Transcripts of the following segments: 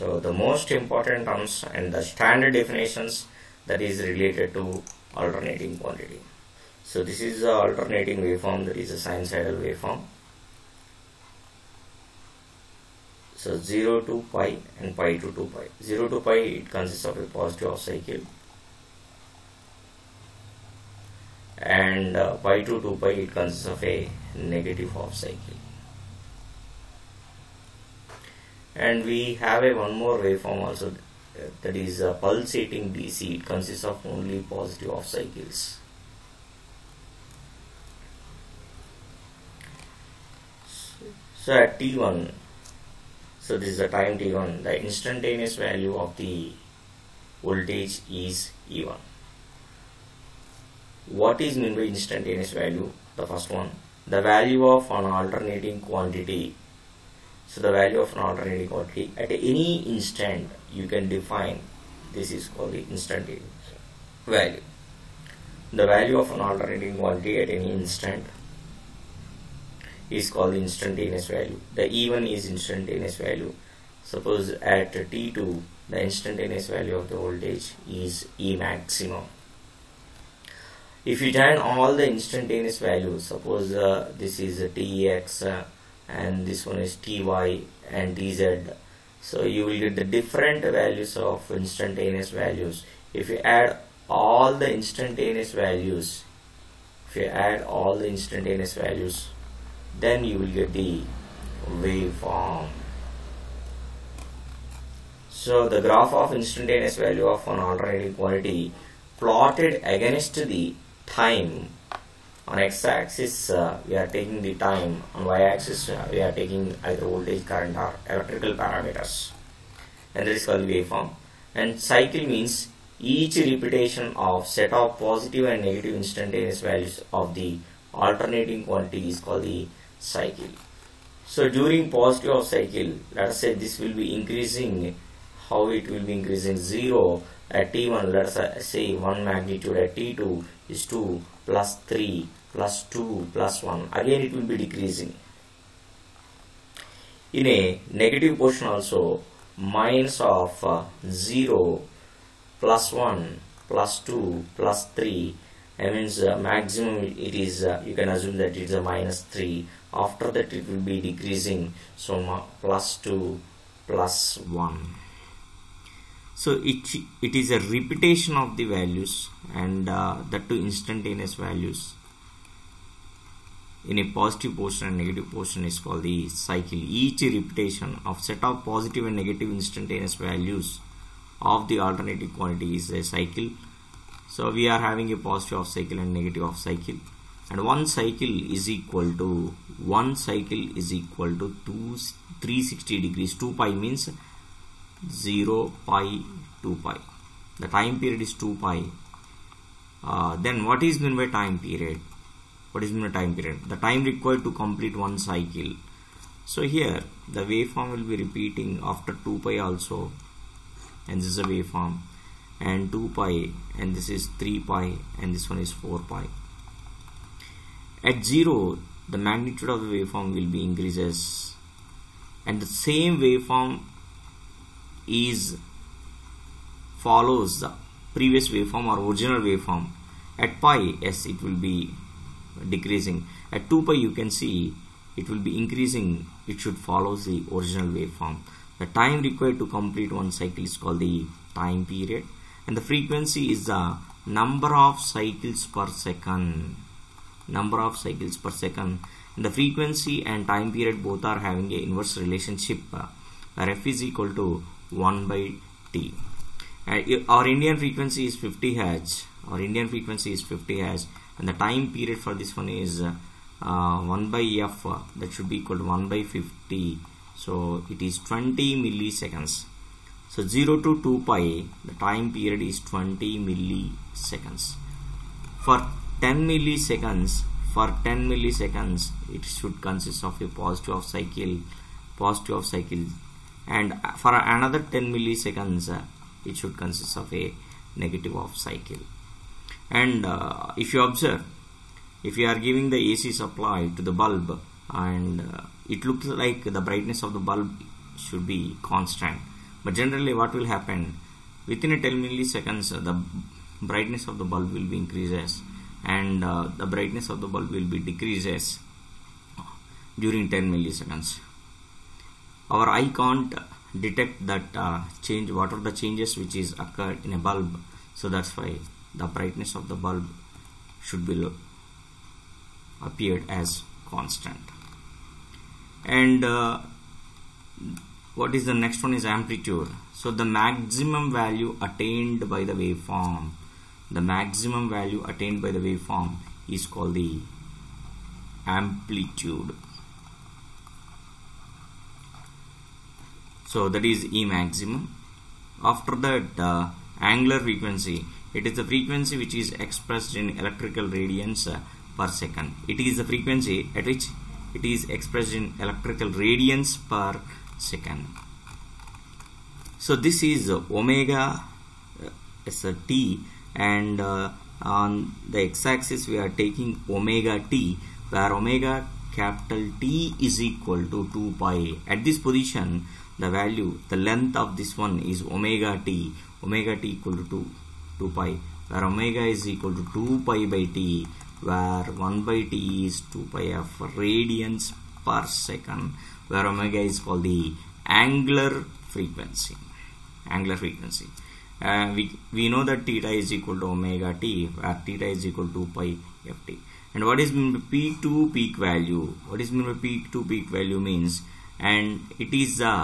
so the most important terms and the standard definitions that is related to alternating quantity. So this is the alternating waveform that is a sinusoidal waveform. So 0 to pi and pi to 2 pi. 0 to pi it consists of a positive half cycle. And uh, pi to 2 pi it consists of a negative half cycle and we have a one more waveform also. Uh, that is a pulsating DC it consists of only positive half cycles. So at t1 so this is the time t1 the instantaneous value of the voltage is E1 what is meant by instantaneous value? The first one the value of an alternating quantity so the value of an alternating quantity at any instant you can define this is called the instantaneous value. The value of an alternating quantity at any instant is called the instantaneous value. The E1 is instantaneous value. Suppose at t2 the instantaneous value of the voltage is E maximum. If you join all the instantaneous values suppose uh, this is a tx uh, and this one is ty and tz so you will get the different values of instantaneous values. If you add all the instantaneous values if you add all the instantaneous values then you will get the waveform. So the graph of instantaneous value of an alternating quantity plotted against the time on x-axis uh, we are taking the time. On y-axis uh, we are taking either voltage current or electrical parameters. And that is called waveform. And cycle means each repetition of set of positive and negative instantaneous values of the alternating quantity is called the cycle. So during positive of cycle let us say this will be increasing how it will be increasing? 0 at t1 let us say 1 magnitude at t2 is 2 plus 3 plus 2 plus 1 again it will be decreasing. In a negative portion also minus of uh, 0 plus 1 plus 2 plus 3 I means uh, maximum it is uh, you can assume that it is a minus 3 after that it will be decreasing. So plus 2 plus 1 so it it is a repetition of the values and uh, two instantaneous values in a positive portion and negative portion is called the cycle. Each repetition of set of positive and negative instantaneous values of the alternating quantity is a cycle. So we are having a positive half cycle and negative half cycle. And one cycle is equal to one cycle is equal to 2 360 degrees. 2 pi means 0 pi 2 pi. The time period is 2 pi. Uh, then what is meant by time period what is by time period? The time required to complete one cycle. So here the waveform will be repeating after 2 pi also. And this is a waveform. And 2 pi and this is 3 pi and this one is 4 pi. At 0 the magnitude of the waveform will be increases. And the same waveform is follows the previous waveform or original waveform. At pi yes it will be decreasing. At 2 pi you can see it will be increasing. It should follow the original waveform. The time required to complete one cycle is called the time period. And the frequency is the number of cycles per second. Number of cycles per second. And the frequency and time period both are having a inverse relationship. Uh, where f is equal to 1 by t. Uh, our Indian frequency is 50 hertz. Our Indian frequency is 50 hertz and the time period for this one is uh, uh, 1 by f uh, that should be equal to 1 by 50 so it is 20 milliseconds. So 0 to 2 pi the time period is 20 milliseconds. For 10 milliseconds for 10 milliseconds it should consist of a positive of cycle positive of cycle. And for another 10 milliseconds uh, it should consist of a negative of cycle and uh, if you observe if you are giving the AC supply to the bulb and uh, it looks like the brightness of the bulb should be constant. But generally what will happen within a 10 milliseconds uh, the brightness of the bulb will be increases and uh, the brightness of the bulb will be decreases during 10 milliseconds. Our eye can't detect that uh, change what are the changes which is occurred in a bulb. So that's why the brightness of the bulb should be appeared as constant. And uh, what is the next one is amplitude. So the maximum value attained by the waveform the maximum value attained by the waveform is called the amplitude. So that is E maximum. After that uh, angular frequency it is the frequency which is expressed in electrical radians uh, per second. It is the frequency at which it is expressed in electrical radians per second. So this is uh, omega uh, as a t and uh, on the x-axis we are taking omega t where omega capital T is equal to 2 pi. At this position the value the length of this one is omega t. Omega t equal to 2 2 pi where omega is equal to 2 pi by t where 1 by t is 2 pi of radians per second where omega is called the angular frequency angular frequency. Uh, we, we know that theta is equal to omega t where theta is equal to 2 pi ft and what is mean by peak to peak value? What is mean by peak to peak value means and it is the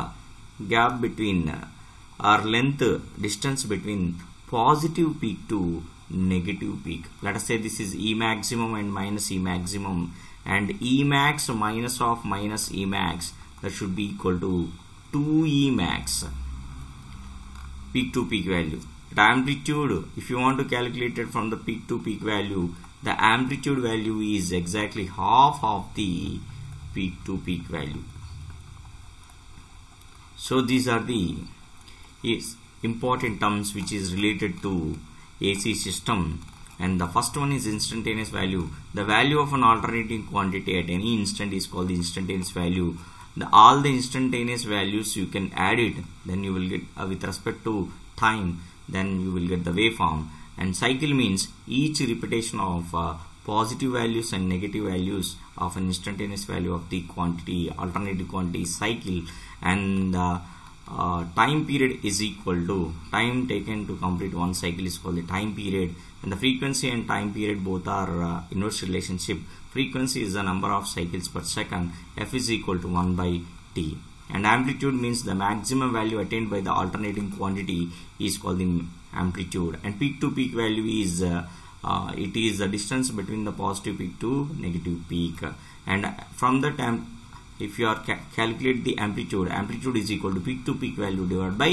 gap between uh, or length distance between positive peak to negative peak. Let us say this is e maximum and minus e maximum. And e max minus of minus e max that should be equal to 2 e max. Peak to peak value. The amplitude if you want to calculate it from the peak to peak value the amplitude value is exactly half of the peak to peak value. So these are the is important terms which is related to AC system. And the first one is instantaneous value. The value of an alternating quantity at any instant is called the instantaneous value. The, all the instantaneous values you can add it then you will get uh, with respect to time then you will get the waveform. And cycle means each repetition of uh, positive values and negative values of an instantaneous value of the quantity alternative quantity cycle. And uh, uh, time period is equal to time taken to complete one cycle is called the time period. And the frequency and time period both are uh, inverse relationship. Frequency is the number of cycles per second. F is equal to 1 by t. And amplitude means the maximum value attained by the alternating quantity is called the amplitude. And peak to peak value is uh, uh, it is the distance between the positive peak to negative peak. And from the time if you are ca calculate the amplitude amplitude is equal to peak to peak value divided by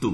2